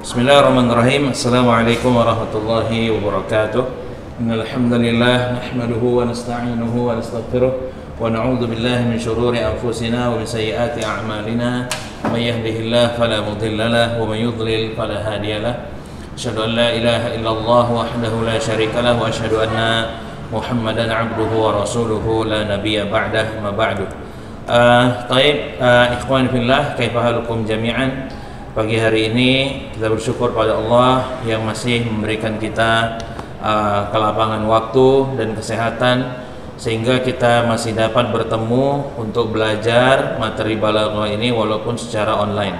Bismillahirrahmanirrahim. Assalamualaikum warahmatullahi wabarakatuh. Innal hamdalillah nahmaduhu wa nasta'inuhu wa nastaghfiruh wa na'udzu billahi min shururi anfusina wa min sayyiati a'malina. May yahdihillahu fala mudilla lahu wa may yudlil fala hadiya lahu. Asyhadu an la ilaha illallah wahdahu la syarika lahu wa asyhadu anna Muhammadan abduhu wa rasuluhu la nabiyya ba'dah ma ba'du. Uh, taib uh, ikhwan fillah kaifa halukum jami'an pagi hari ini kita bersyukur pada Allah yang masih memberikan kita uh, kelapangan waktu dan kesehatan sehingga kita masih dapat bertemu untuk belajar materi balaghah ini walaupun secara online.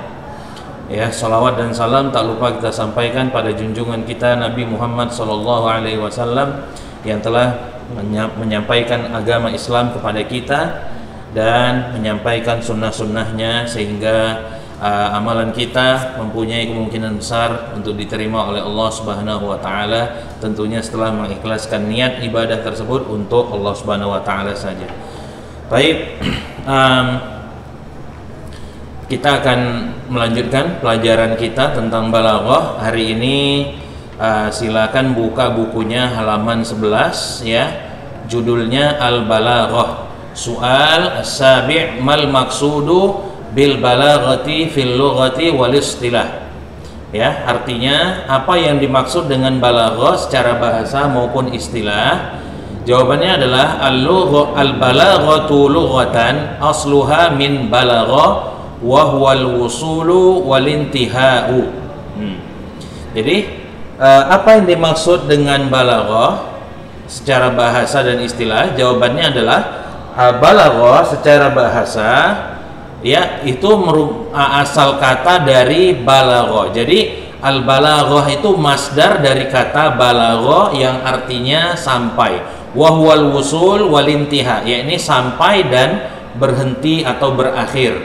Ya, salawat dan salam tak lupa kita sampaikan pada junjungan kita Nabi Muhammad sallallahu alaihi wasallam yang telah menyampaikan agama Islam kepada kita dan menyampaikan sunnah-sunnahnya sehingga uh, amalan kita mempunyai kemungkinan besar untuk diterima oleh Allah Subhanahu wa taala tentunya setelah mengikhlaskan niat ibadah tersebut untuk Allah Subhanahu wa taala saja. Baik, um, kita akan melanjutkan pelajaran kita tentang balaghah. Hari ini uh, silakan buka bukunya halaman 11 ya. Judulnya Al-Balaghah Soal sabi' mal maksudu bil balaghati fil lughati wal istilah. Ya, artinya apa yang dimaksud dengan balaghah secara bahasa maupun istilah? Jawabannya adalah al-lugha al-balaghatu lughatan asluha min balagha wa huwa al-wusulu wal intihau. Hmm. Jadi uh, apa yang dimaksud dengan balaghah secara bahasa dan istilah? Jawabannya adalah balaghah secara bahasa ya itu asal kata dari balaghah. Jadi al balaghah itu masdar dari kata balaghah yang artinya sampai. Wahwal wusul wal intiha, yakni sampai dan berhenti atau berakhir.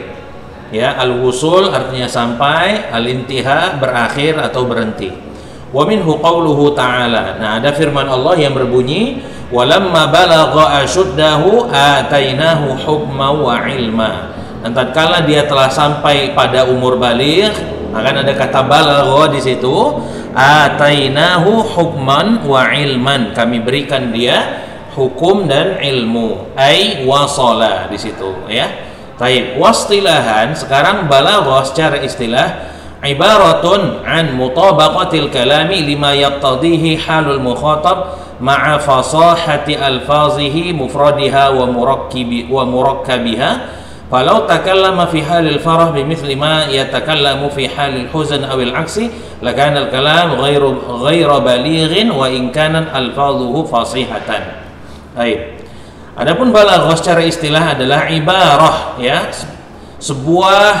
Ya, al wusul artinya sampai, al intiha berakhir atau berhenti. Wa minhu ta'ala. Nah, ada firman Allah yang berbunyi walamma balagha ashuddahu atainahu hukma wa ilma dan tatkala dia telah sampai pada umur balik akan ada kata balagha di situ atainahu hukman wa ilman. Kami berikan dia hukum dan ilmu. Ai wasala di situ ya. Taib wastilahan sekarang balagha secara istilah ibaratun an mutabaqatil kalami lima yaqtadihi halul mukhatab ma'a fasahati alfazihi mufradiha wa murakkibi wa murakkabiha falau takallama fi halil farah bimithli ma yatakallamu fi halil huzn al aksi lakana al kalam ghairu ghaira balighin wa in kana alfazuhu fasihatan. Baik. Adapun balaghah secara istilah adalah ibarah ya. Sebuah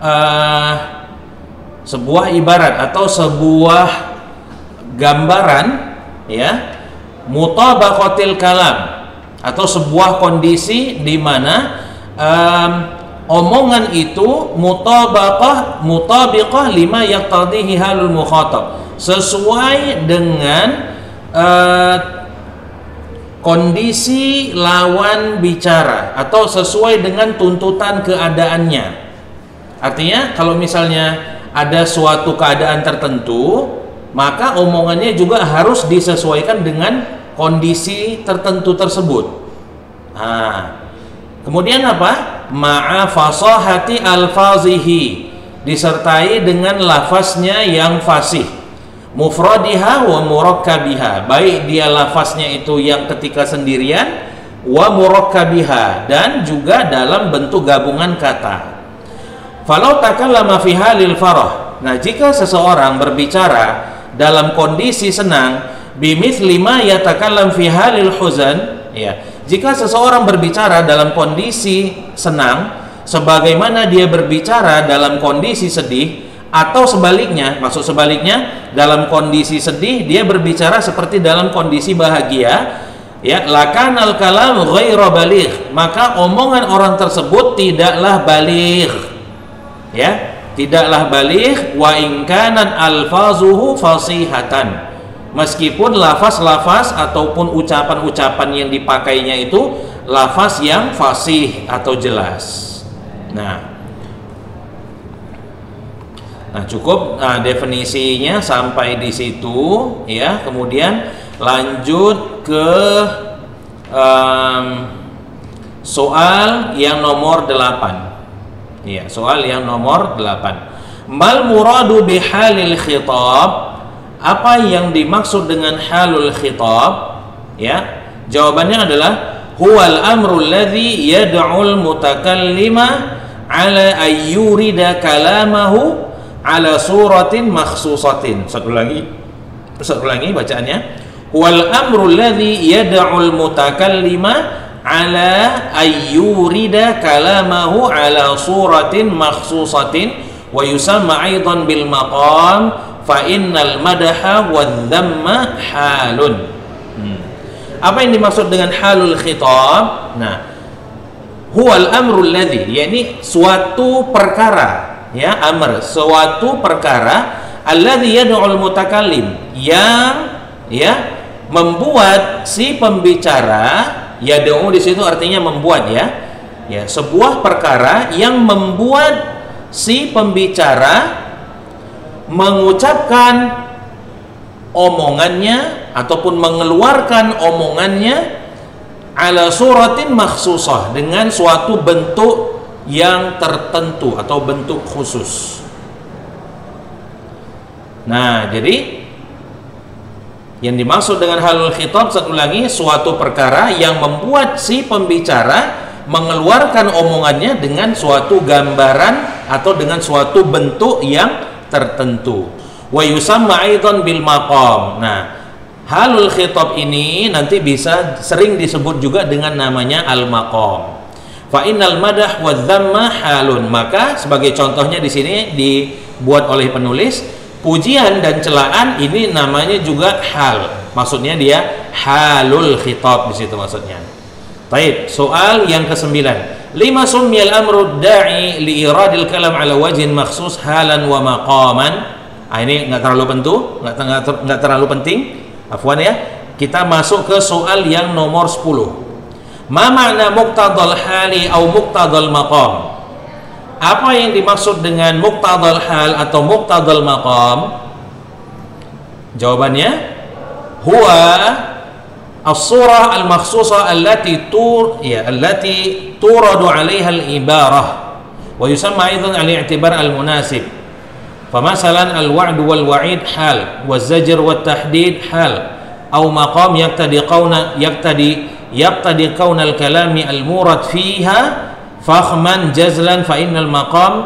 uh, sebuah ibarat atau sebuah gambaran ya mutabaqatil kalam atau sebuah kondisi di mana um, omongan itu mutabaqah mutabiqah lima yaqtadihi halul mukhatab sesuai dengan uh, kondisi lawan bicara atau sesuai dengan tuntutan keadaannya artinya kalau misalnya ada suatu keadaan tertentu maka omongannya juga harus disesuaikan dengan kondisi tertentu tersebut. Nah, kemudian apa? Ma'a fasahati alfazihi disertai dengan lafaznya yang fasih. Mufradiha wa murakkabiha. Baik dia lafaznya itu yang ketika sendirian wa murakkabiha dan juga dalam bentuk gabungan kata. Falau takallama fi halil farah. Nah, jika seseorang berbicara dalam kondisi senang bimith lima yatakallam fi halil huzan ya jika seseorang berbicara dalam kondisi senang sebagaimana dia berbicara dalam kondisi sedih atau sebaliknya maksud sebaliknya dalam kondisi sedih dia berbicara seperti dalam kondisi bahagia ya lakanal kalam ghairu baligh maka omongan orang tersebut tidaklah baligh ya tidaklah balik wa ingkanan alfazuhu fasihatan meskipun lafaz-lafaz ataupun ucapan-ucapan yang dipakainya itu lafaz yang fasih atau jelas nah Nah, cukup nah, definisinya sampai di situ ya. Kemudian lanjut ke um, soal yang nomor 8. Iya, soal yang nomor 8. Mal muradu bihalil khitab? Apa yang dimaksud dengan halul khitab? Ya. Jawabannya adalah huwal amru alladhi yad'ul mutakallima ala ayyurida kalamahu ala suratin makhsusatin. Satu lagi. Satu lagi bacaannya. Wal amru alladhi yad'ul mutakallima ala ayyurida kalamahu ala suratin makhsusatin wa yusamma aidan bil maqam fa innal madaha wa dhamma halun. Hmm. Apa yang dimaksud dengan halul khitab? Nah, huwal amru alladhi yakni suatu perkara ya amr suatu perkara alladzi yad'ul mutakallim yang ya membuat si pembicara yad'u di situ artinya membuat ya ya sebuah perkara yang membuat si pembicara mengucapkan omongannya ataupun mengeluarkan omongannya ala suratin maksusah dengan suatu bentuk yang tertentu atau bentuk khusus. Nah, jadi yang dimaksud dengan halul khitab satu lagi suatu perkara yang membuat si pembicara mengeluarkan omongannya dengan suatu gambaran atau dengan suatu bentuk yang tertentu. Wa yusamma aidan bil maqam. Nah, halul khitab ini nanti bisa sering disebut juga dengan namanya al maqam fa innal madah wa dhamma halun maka sebagai contohnya di sini dibuat oleh penulis pujian dan celaan ini namanya juga hal maksudnya dia halul khitab di situ maksudnya Baik, soal yang kesembilan. Lima sumyal amru da'i li iradil kalam ala wajhin makhsus halan wa maqaman. Ah, ini nggak terlalu pentu, nggak terlalu penting. Afwan ya. Kita masuk ke soal yang nomor 10. Ma makna muqtadal hali atau muqtadal maqam? Apa yang dimaksud dengan muqtadal hal atau muqtadal maqam? Jawabannya huwa الصورة المخصوصة التي تور التي تورد عليها العبارة ويسمى أيضا الاعتبار المناسب. فمثلا الوعد والوعيد حال والزجر والتحديد حال أو مقام يقتدي قون يقتدي يقتدي كون الكلام المورد فيها فخما جزلا فإن المقام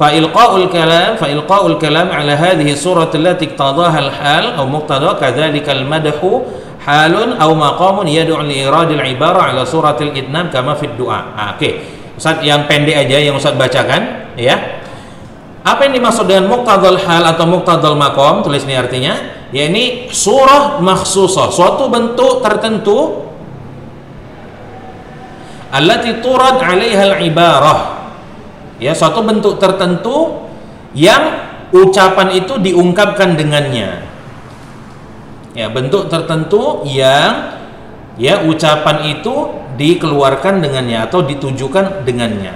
فإلقاء الكلام فإلقاء الكلام على هذه الصورة التي اقتضاها الحال أو مقتضى كذلك المدح halun aw maqamun yad'u li irad al ibara ala surat al idnam kama fi du'a ah, oke okay. Ustaz yang pendek aja yang Ustaz bacakan ya apa yang dimaksud dengan muqtadal hal atau muqtadal maqam tulis ini artinya yakni surah maksusah suatu bentuk tertentu allati turad 'alaiha al-ibarah. Ya, suatu bentuk tertentu yang ucapan itu diungkapkan dengannya. Ya, bentuk tertentu yang ya ucapan itu dikeluarkan dengannya atau ditujukan dengannya.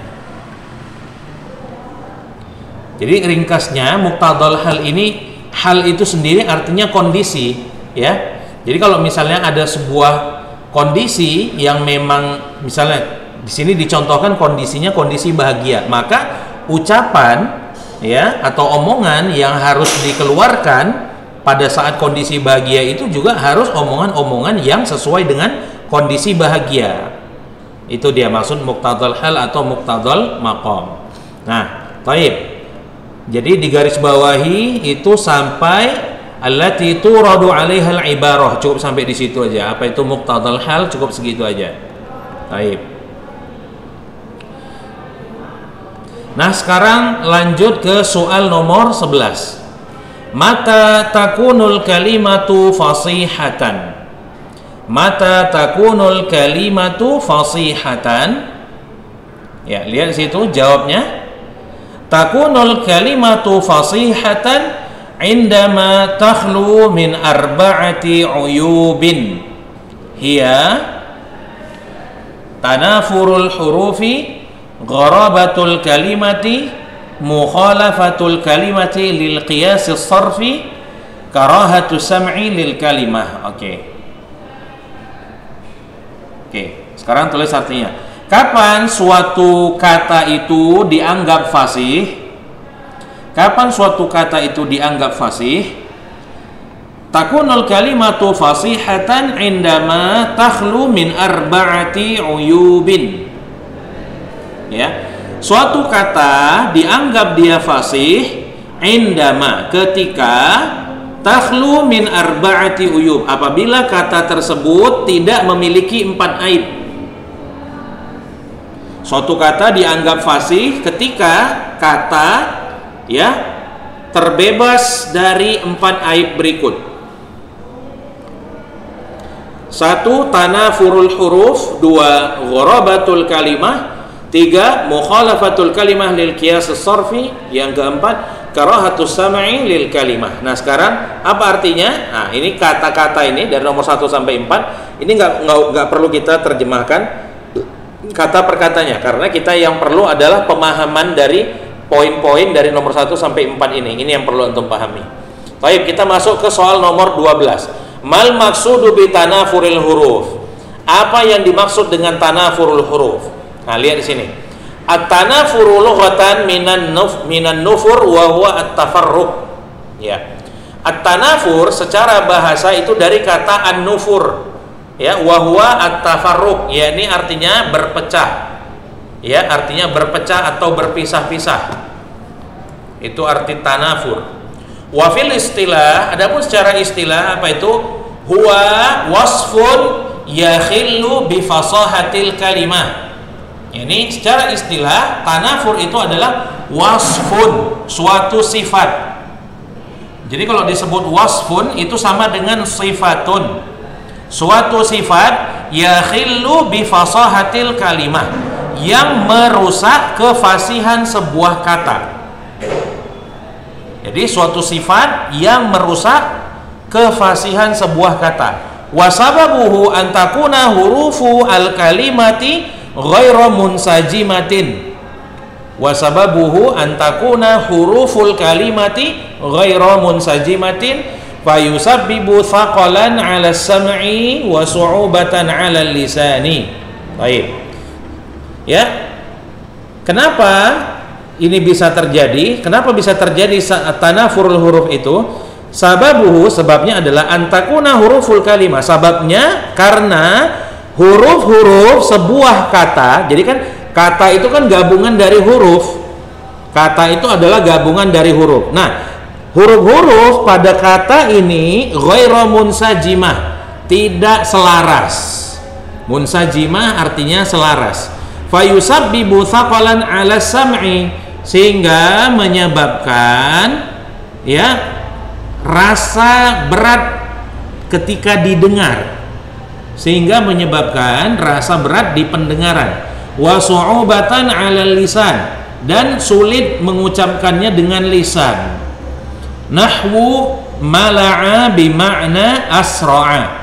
Jadi ringkasnya muktadal hal ini hal itu sendiri artinya kondisi ya. Jadi kalau misalnya ada sebuah kondisi yang memang misalnya di sini dicontohkan kondisinya kondisi bahagia, maka ucapan ya atau omongan yang harus dikeluarkan pada saat kondisi bahagia itu juga harus omongan-omongan yang sesuai dengan kondisi bahagia. Itu dia maksud muktadal hal atau muktadal maqam. Nah, taib. Jadi di garis bawahi itu sampai allati turadu 'alaiha al-ibarah. Cukup sampai di situ aja. Apa itu muqtadal hal? Cukup segitu aja. Baik. Nah, sekarang lanjut ke soal nomor 11. Mata takunul kalimatu fasihatan. Mata takunul kalimatu fasihatan. Ya, lihat situ jawabnya. Takunul kalimatu fasihatan indama takhlu min arba'ati uyubin. Hiya tanafurul hurufi gharabatul kalimati mukhalafatul kalimati lil qiyas sarfi karahatu sam'i lil kalimah. Oke. Okay. oke okay. sekarang tulis artinya. Kapan suatu kata itu dianggap fasih? Kapan suatu kata itu dianggap fasih? Takunul kalimatu fasihatan indama takhlu min arba'ati uyubin. Ya suatu kata dianggap dia fasih indama ketika takhlu min arba'ati uyub. Apabila kata tersebut tidak memiliki empat aib. Suatu kata dianggap fasih ketika kata ya terbebas dari empat aib berikut. Satu tanafurul huruf. Dua gharabatul kalimah tiga mukhalafatul kalimah lil qiyas sarfi yang keempat karahatus sam'i lil kalimah. Nah sekarang apa artinya? Nah ini kata-kata ini dari nomor 1 sampai 4 ini nggak nggak perlu kita terjemahkan kata perkatanya karena kita yang perlu adalah pemahaman dari poin-poin dari nomor 1 sampai 4 ini. Ini yang perlu untuk pahami. Baik kita masuk ke soal nomor 12 Mal maksudu bi tanafuril huruf. Apa yang dimaksud dengan tanafurul huruf? Nah, lihat di sini. At-tanafuru lughatan minan nuf minan nufur wa huwa at-tafarruq. Ya. At-tanafur secara bahasa itu dari kata an-nufur. Ya, wa huwa at-tafarruq, yakni artinya berpecah. Ya, artinya berpecah atau berpisah-pisah. Itu arti tanafur. Wafil istilah, adapun secara istilah apa itu? Huwa wasfun yakhillu bi fasahatil kalimah. Ini secara istilah tanafur itu adalah wasfun, suatu sifat. Jadi kalau disebut wasfun itu sama dengan sifatun. Suatu sifat yakhillu bi fasahatil kalimah yang merusak kefasihan sebuah kata. Jadi suatu sifat yang merusak kefasihan sebuah kata. Wasababuhu antakuna hurufu al kalimati ghairu munsajimatin. Wasababuhu antakuna huruful kalimati ghairu munsajimatin fayusabbibu thaqalan 'ala sam'i wa su'ubatan 'ala lisani. Baik. Ya. Kenapa ini bisa terjadi kenapa bisa terjadi tanafurul huruf itu sababuhu sebabnya adalah antakuna huruful kalimah sababnya karena huruf-huruf sebuah kata jadi kan kata itu kan gabungan dari huruf. Kata itu adalah gabungan dari huruf. Nah huruf-huruf pada kata ini ghairu munsajimah tidak selaras. Munsajimah artinya selaras. Fayusabbibu thaqalan ala sam'i sehingga menyebabkan ya rasa berat ketika didengar sehingga menyebabkan rasa berat di pendengaran. Wa su'ubatan 'alal lisan dan sulit mengucapkannya dengan lisan. Nahwu mala'a bima'na asra'a.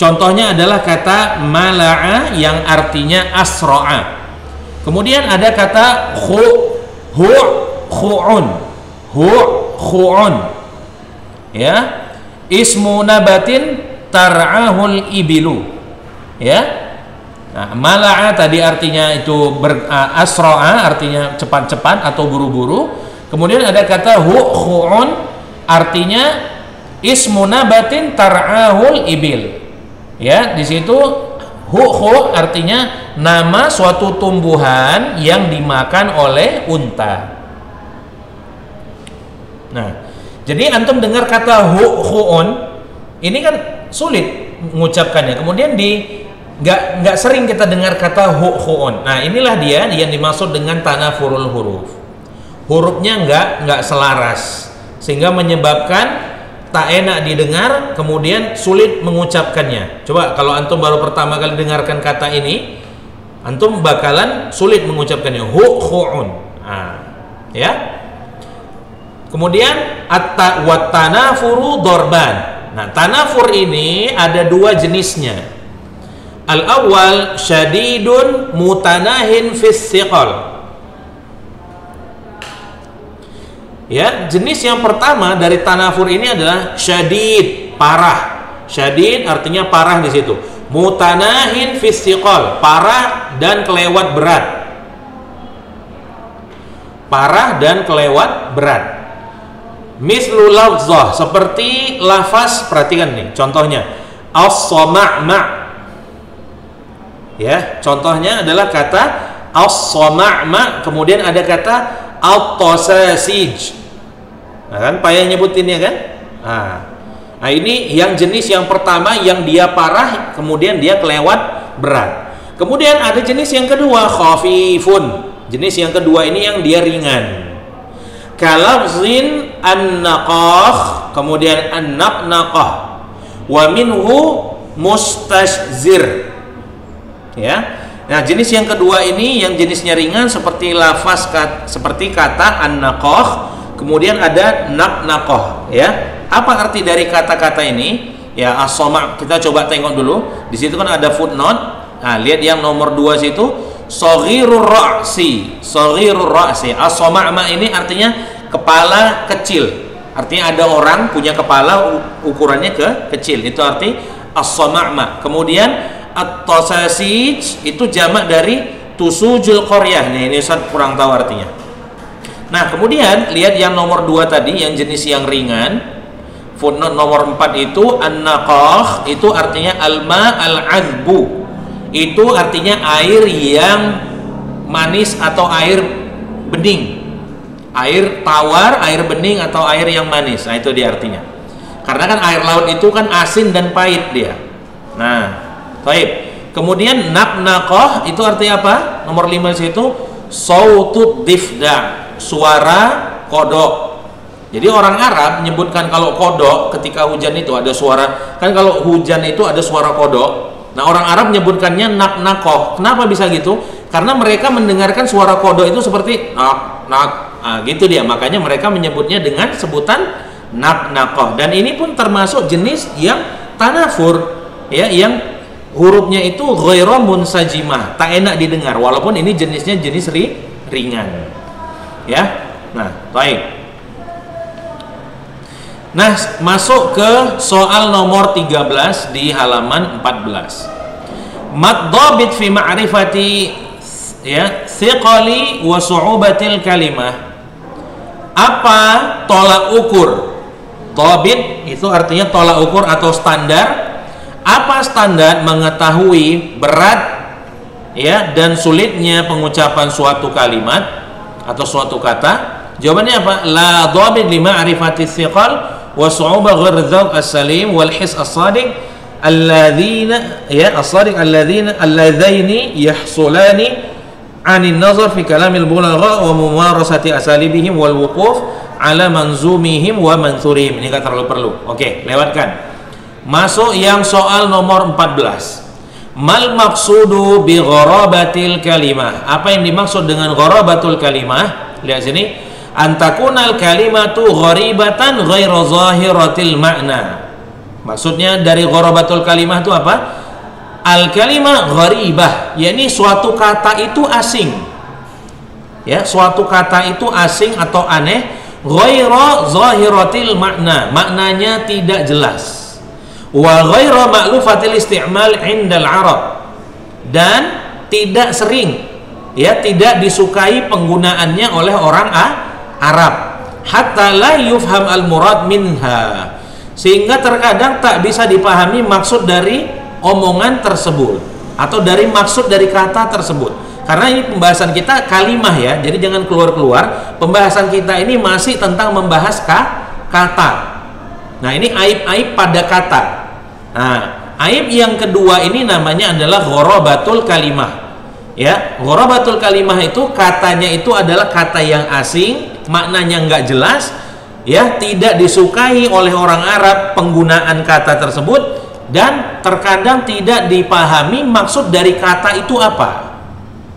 Contohnya adalah kata mala'a yang artinya asra'a. Kemudian ada kata khu hu khu'un. Hu khu'un. Ya. Ismu nabatin tar'ahul ibilu ya Nah, mala'a tadi artinya itu ber, uh, asra'a artinya cepat-cepat atau buru-buru. Kemudian ada kata hu khu'un artinya ismu nabatin tar'ahul ibil. Ya, di situ hu hu artinya nama suatu tumbuhan yang dimakan oleh unta. Nah, jadi antum dengar kata hu huon, ini kan sulit mengucapkannya. Kemudian di nggak nggak sering kita dengar kata hu. Nah, inilah dia yang dimaksud dengan tanah furul huruf. Hurufnya nggak nggak selaras sehingga menyebabkan tak enak didengar, kemudian sulit mengucapkannya. Coba kalau antum baru pertama kali dengarkan kata ini, antum bakalan sulit mengucapkannya hu khu'un nah, ya kemudian atta wa tanafuru dorban nah tanafur ini ada dua jenisnya al awal syadidun mutanahin fis siqal Ya, jenis yang pertama dari tanafur ini adalah syadid, parah. Syadid artinya parah di situ. Mutanahin fisiqal, parah dan kelewat berat. Parah dan kelewat berat. Mislu lafzah, seperti lafaz, perhatikan nih, contohnya. As-sama'ma' Ya, contohnya adalah kata as-sama'ma, kemudian ada kata at-tasasij. Nah, kan payah nyebutinnya kan? Nah, nah, ini yang jenis yang pertama yang dia parah, kemudian dia kelewat berat. Kemudian ada jenis yang kedua khafifun. Jenis yang kedua ini yang dia ringan. Kalafzin an-naqah, kemudian an-naqnaqah. Wa minhu ya. Nah jenis yang kedua ini yang jenisnya ringan seperti lafaz kat, seperti kata an-naqah kemudian ada nak-naqah ya. Apa arti dari kata-kata ini? Ya as kita coba tengok dulu. Di situ kan ada footnote. Nah lihat yang nomor dua situ. Saghirur ra'si saghirur ra'si. As ini artinya kepala kecil. Artinya ada orang punya kepala ukurannya ke kecil. Itu arti as kemudian at-tasasij itu jamak dari tusujul qaryah. Nih, ini Ustaz kurang tahu artinya. Nah, kemudian lihat yang nomor dua tadi yang jenis yang ringan. Footnote nomor 4 itu an-naqah itu artinya alma al-azbu. Itu artinya air yang manis atau air bening. Air tawar, air bening atau air yang manis. Nah, itu dia artinya. Karena kan air laut itu kan asin dan pahit dia. Nah, Baik. Kemudian naqnaqah itu artinya apa? Nomor 5 di situ sautud difda, suara kodok. Jadi orang Arab menyebutkan kalau kodok ketika hujan itu ada suara kan kalau hujan itu ada suara kodok. Nah orang Arab menyebutkannya nak nakoh. Kenapa bisa gitu? Karena mereka mendengarkan suara kodok itu seperti nak nak. Nah, gitu dia. Makanya mereka menyebutnya dengan sebutan nak nakoh. Dan ini pun termasuk jenis yang tanafur, ya, yang hurufnya itu ghairu munsajimah, tak enak didengar walaupun ini jenisnya jenis ri, ringan. Ya. Nah, baik. Nah, masuk ke soal nomor 13 di halaman 14. Mad dhabit fi ma'rifati ya, thiqali wa su'ubatil kalimah. Apa tolak ukur? Dhabit itu artinya tolak ukur atau standar apa standar mengetahui berat ya dan sulitnya pengucapan suatu kalimat atau suatu kata? Jawabannya apa? La dhabit lima arifati thiqal wa su'uba ghair as-salim wal his as-sadiq alladhina ya as-sadiq alladhina alladhaini yahsulani anin nazar fi kalamil bulagha wa mumarasati asalibihim wal wuquf ala manzumihim wa manthurihim ini kan terlalu perlu oke okay, lewatkan Masuk yang soal nomor 14. Mal maksudu bi gharabatil kalimah. Apa yang dimaksud dengan gharabatul kalimah? Lihat sini. Antakunal kalimatu gharibatan ghairu zahiratil makna. Maksudnya dari gharabatul kalimah itu apa? Al kalimah gharibah, yakni suatu kata itu asing. Ya, suatu kata itu asing atau aneh ghairu zahiratil makna. Maknanya tidak jelas wa ghaira ma'lufatil isti'mal indal Arab. Dan tidak sering ya tidak disukai penggunaannya oleh orang ah, Arab. Hatta la yufham al murad minha. Sehingga terkadang tak bisa dipahami maksud dari omongan tersebut atau dari maksud dari kata tersebut. Karena ini pembahasan kita kalimah ya. Jadi jangan keluar-keluar. Pembahasan kita ini masih tentang membahas ka, kata. Nah ini aib-aib pada kata Nah, aib yang kedua ini namanya adalah ghorobatul kalimah. Ya, ghorobatul kalimah itu katanya itu adalah kata yang asing, maknanya nggak jelas, ya, tidak disukai oleh orang Arab penggunaan kata tersebut dan terkadang tidak dipahami maksud dari kata itu apa.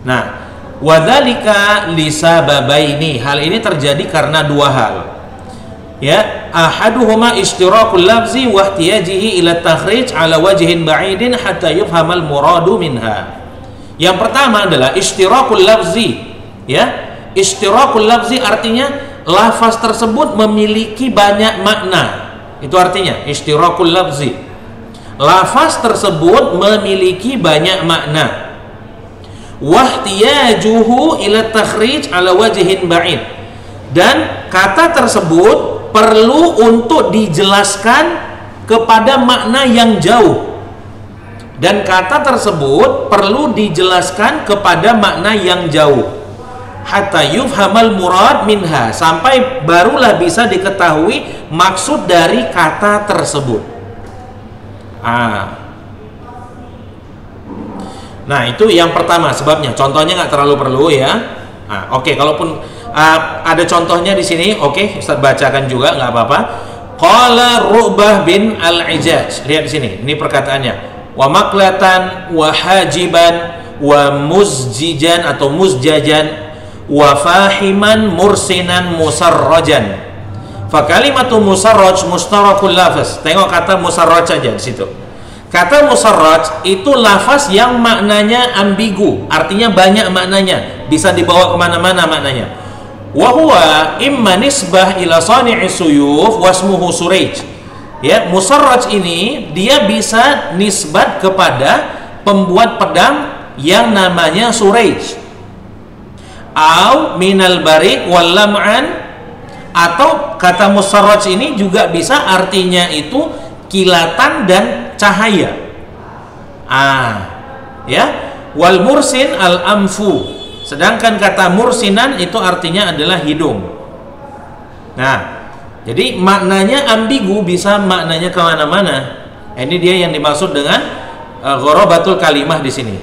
Nah, wadzalika lisababaini. Hal ini terjadi karena dua hal ya ahaduhuma istirakul lafzi wa ihtiyajihi ila takhrij ala wajhin ba'idin hatta yufhamal muradu minha yang pertama adalah istirakul lafzi ya istirakul lafzi artinya lafaz tersebut memiliki banyak makna. Itu artinya istirakul lafzi. Lafaz tersebut memiliki banyak makna. Wahtiyajuhu ila takhrij ala wajhin ba'id. Dan kata tersebut perlu untuk dijelaskan kepada makna yang jauh. Dan kata tersebut perlu dijelaskan kepada makna yang jauh. Hatta yufhamal murad minha sampai barulah bisa diketahui maksud dari kata tersebut. Ah. Nah itu yang pertama sebabnya. Contohnya nggak terlalu perlu ya. Ah, oke okay, kalaupun uh, ada contohnya di sini oke okay, Ustaz bacakan juga nggak apa-apa Qala Ru'bah bin Al-Ijaj. Lihat di sini, ini perkataannya. Wa maklatan wa hajiban wa muzjijan atau muzjajan wa fahiman mursinan musarrajan. Fa kalimatu musarraj mustarakul lafaz. Tengok kata musarraj aja di situ. Kata musarraj itu lafaz yang maknanya ambigu, artinya banyak maknanya, bisa dibawa ke mana-mana maknanya Wahwa imma nisbah ila sani'i suyuf wasmuhu suraj ya musarraj ini dia bisa nisbat kepada pembuat pedang yang namanya suraj au minal barik wal lam'an. Atau kata musarraj ini juga bisa artinya itu kilatan dan cahaya. Ah ya. Wal mursin al amfu Sedangkan kata mursinan itu artinya adalah hidung. Nah, jadi maknanya ambigu bisa maknanya ke mana-mana. Ini dia yang dimaksud dengan uh, ghorobatul kalimah di sini.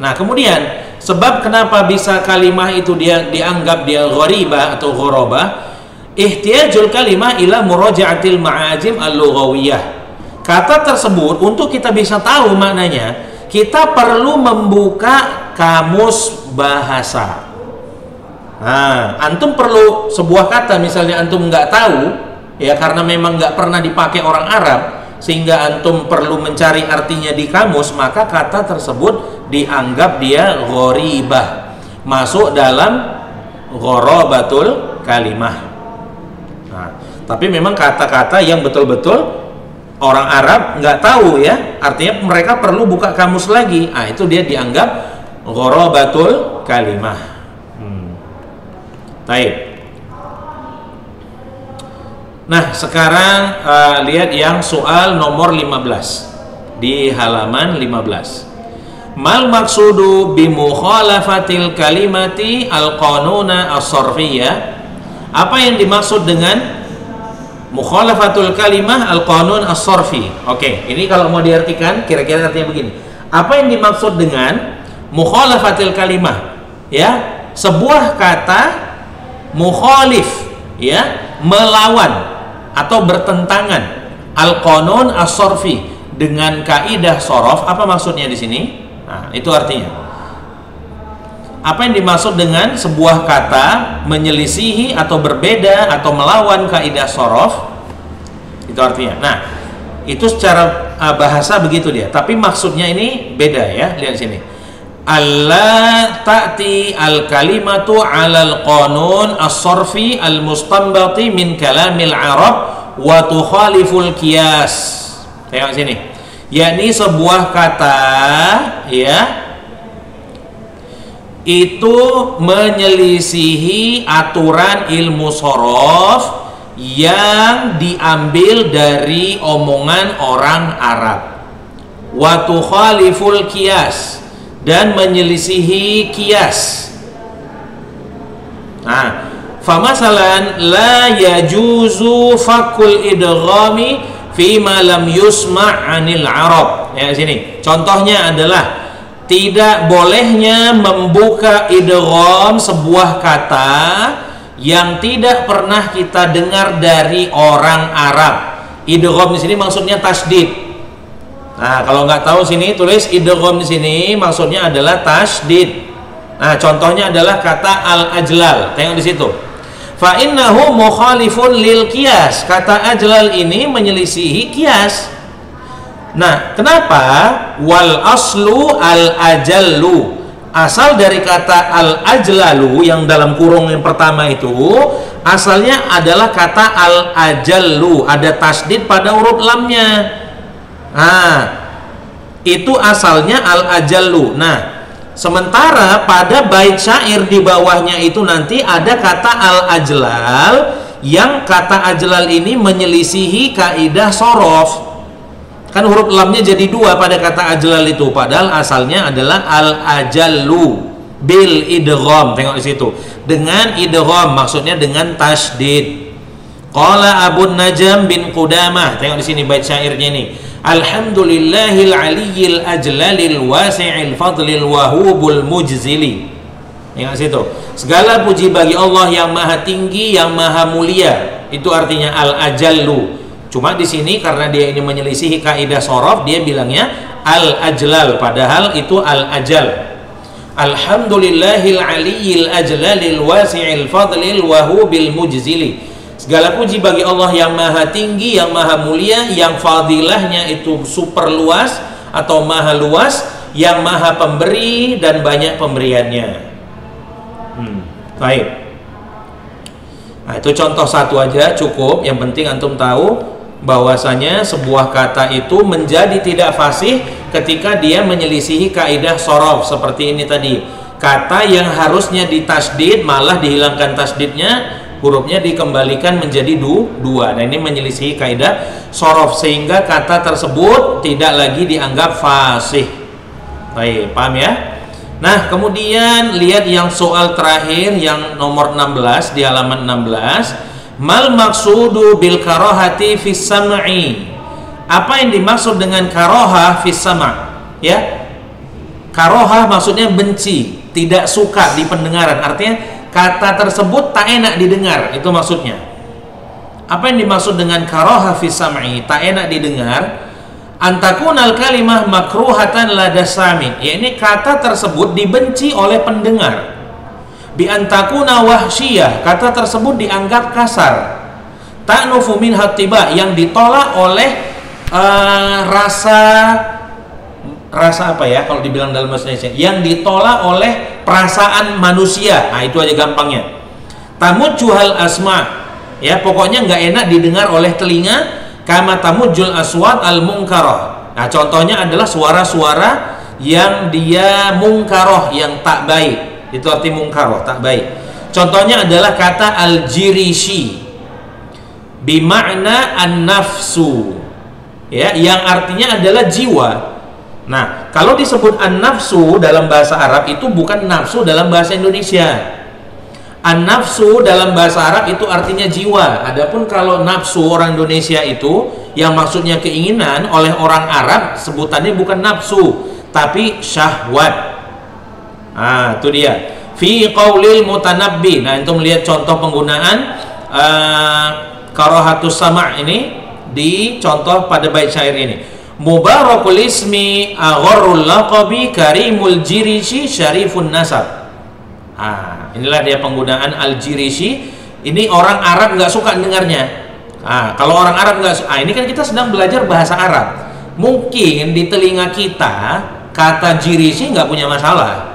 Nah, kemudian sebab kenapa bisa kalimah itu dia dianggap dia ghoribah atau ghorobah ihtiyajul kalimah ila muraja'atil ma'ajim al-lughawiyah. Kata tersebut untuk kita bisa tahu maknanya, kita perlu membuka kamus bahasa. Nah, antum perlu sebuah kata misalnya antum nggak tahu ya karena memang nggak pernah dipakai orang Arab sehingga antum perlu mencari artinya di kamus maka kata tersebut dianggap dia ghoribah masuk dalam ghorobatul kalimah nah, tapi memang kata-kata yang betul-betul orang Arab nggak tahu ya. Artinya mereka perlu buka kamus lagi. Ah itu dia dianggap ghorobatul kalimah. Hmm. Taib. Nah sekarang uh, lihat yang soal nomor 15 di halaman 15 Mal maksudu bimukhalafatil kalimati al-qanuna as-sarfiyah. Apa yang dimaksud dengan mukhalafatul kalimah al-qanun as-sarfi. Oke, ini kalau mau diartikan kira-kira artinya begini. Apa yang dimaksud dengan mukhalafatil kalimah? Ya sebuah kata mukhalif ya melawan atau bertentangan. Al-qanun as-sorfi dengan kaidah sorof. Apa maksudnya di sini? Nah, itu artinya apa yang dimaksud dengan sebuah kata menyelisihi atau berbeda atau melawan kaidah sorof? Itu artinya. Nah itu secara uh, bahasa begitu dia. Tapi maksudnya ini beda ya. Lihat sini. Alla ta'ti al kalimatu al qanun as-sarfi al mustanbati min kalamil arab wa tukhaliful qiyas. Tengok sini. Yakni sebuah kata ya itu menyelisihi aturan ilmu sorof yang diambil dari omongan orang Arab wa tukhaliful qiyas dan menyelisihi kias. Nah, famasalan la yajuzu fakul idghami fi ma lam yusma' anil Arab. Ya sini. Contohnya adalah tidak bolehnya membuka idgham sebuah kata yang tidak pernah kita dengar dari orang Arab. Idgham di sini maksudnya tasdid Nah, kalau nggak tahu sini tulis idgham di sini maksudnya adalah tasdid. Nah, contohnya adalah kata al-ajlal. Tengok di situ. Fa innahu mukhalifun lil qiyas. Kata ajlal ini menyelisihi kias. Nah, kenapa? Wal aslu al ajallu. asal dari kata al-ajlalu yang dalam kurung yang pertama itu asalnya adalah kata al-ajallu ada tasdid pada huruf lamnya nah itu asalnya al-ajallu nah sementara pada bait syair di bawahnya itu nanti ada kata al-ajlal yang kata ajlal ini menyelisihi kaidah sorof kan huruf lamnya jadi dua pada kata ajlal itu. Padahal asalnya adalah al ajallu bil idgham. Tengok di situ. Dengan idgham maksudnya dengan tasdid. Qala abu najam bin qudamah. Tengok di sini bait syairnya ini. Alhamdulillahil aliyyil ajlalil wasi'il fadlil wahubul mujzili. Tengok situ. Segala puji bagi Allah yang maha tinggi yang maha mulia. Itu artinya al ajallu Cuma di sini karena dia ini menyelisihi kaidah sorof, dia bilangnya al ajlal, padahal itu al ajal. Alhamdulillahil aliyil ajlalil wasi'il fadlil wahubil mujzili. Segala puji bagi Allah yang maha tinggi, yang maha mulia, yang fadilahnya itu super luas atau maha luas, yang maha pemberi dan banyak pemberiannya. Hmm, baik. Nah, itu contoh satu aja cukup. Yang penting antum tahu bahwasanya sebuah kata itu menjadi tidak fasih ketika dia menyelisihi kaidah sorof seperti ini tadi. Kata yang harusnya ditasdid malah dihilangkan tasdidnya hurufnya dikembalikan menjadi du, dua. Nah ini menyelisihi kaidah sorof sehingga kata tersebut tidak lagi dianggap fasih. Baik paham ya? Nah kemudian lihat yang soal terakhir yang nomor 16 di halaman 16 mal maksudu bil karohati fis sam'i. Apa yang dimaksud dengan karoha fis sama? Ya. Karoha maksudnya benci tidak suka di pendengaran. Artinya kata tersebut tak enak didengar. Itu maksudnya. Apa yang dimaksud dengan karoha fis sam'i? Tak enak didengar. Antakunal kalimah makruhatan ladasami ya ini kata tersebut dibenci oleh pendengar bi antakuna wahsyiyah kata tersebut dianggap kasar. Ta'nufu min hatiba yang ditolak oleh uh, rasa rasa apa ya kalau dibilang dalam bahasa Indonesia? Yang ditolak oleh perasaan manusia. Nah itu aja gampangnya. Tamu juhal asma. Ya pokoknya nggak enak didengar oleh telinga. Kama tamujul aswat al mungkaroh nah contohnya adalah suara-suara yang dia mungkaroh yang tak baik itu arti mungkar tak baik. Contohnya adalah kata al-jirishi. Bimakna an-nafsu. Ya yang artinya adalah jiwa. Nah kalau disebut an-nafsu dalam bahasa Arab itu bukan nafsu dalam bahasa Indonesia. An-nafsu dalam bahasa Arab itu artinya jiwa. Adapun kalau nafsu orang Indonesia itu yang maksudnya keinginan oleh orang Arab sebutannya bukan nafsu, tapi syahwat. Ah, itu dia. Fi qaulil mutanabbi. Nah, itu melihat contoh penggunaan uh, karahatus sama' ini di contoh pada bait syair ini. Mubarakul ismi agharrul laqabi karimul jirishi syarifun nasab. Ah, inilah dia penggunaan al-jirishi. Ini orang Arab nggak suka dengarnya. Ah, kalau orang Arab nggak ah ini kan kita sedang belajar bahasa Arab. Mungkin di telinga kita kata jirishi nggak punya masalah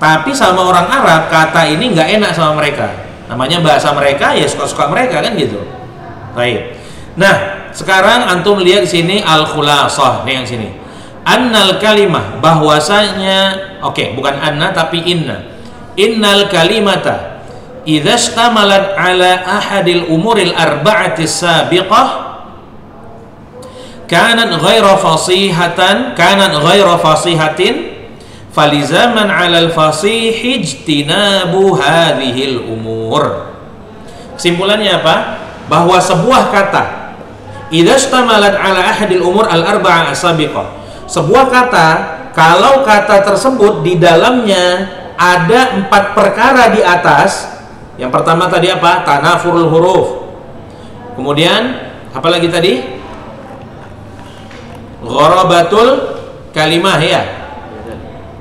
tapi sama orang Arab kata ini nggak enak sama mereka. Namanya bahasa mereka ya suka-suka mereka kan gitu. Baik. Nah sekarang antum lihat di sini al khulasah nih yang sini. Annal kalimah bahwasanya oke okay, bukan anna tapi inna. Innal kalimata idza istamalat ala ahadil umuril arba'ati sabiqah kanat ghaira fasihatan kanat ghaira fasihatin falizaman 'alal fasih ijtinabu hadhil umur. Kesimpulannya apa? Bahwa sebuah kata idza istamalat 'ala ahadil umur al arba'a asabiqah sebuah kata kalau kata tersebut di dalamnya ada empat perkara di atas yang pertama tadi apa? Tanafurul huruf. Kemudian apa lagi tadi? Gharabatul kalimah ya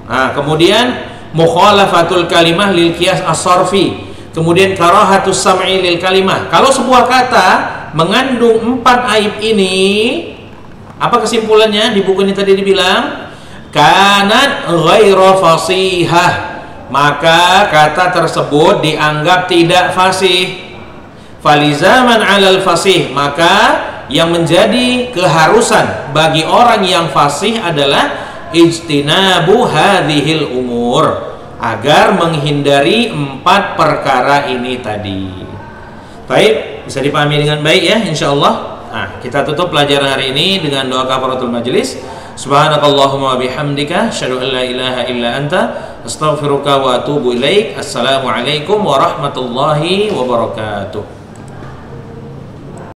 Nah, kemudian mukhalafatul kalimah lil qiyas as-sarfi. Kemudian karahatus sam'i lil kalimah. Kalau sebuah kata mengandung empat aib ini, apa kesimpulannya di buku ini tadi dibilang? kanat ghaira fasihah maka kata tersebut dianggap tidak fasih falizaman alal fasih maka yang menjadi keharusan bagi orang yang fasih adalah ijtinabu hadhil umur agar menghindari empat perkara ini tadi baik bisa dipahami dengan baik ya insyaallah nah kita tutup pelajaran hari ini dengan doa kafaratul majelis Subhanakallahumma bihamdika asyhadu an la ilaha illa anta astaghfiruka wa atubu ilaik. Assalamualaikum warahmatullahi wabarakatuh.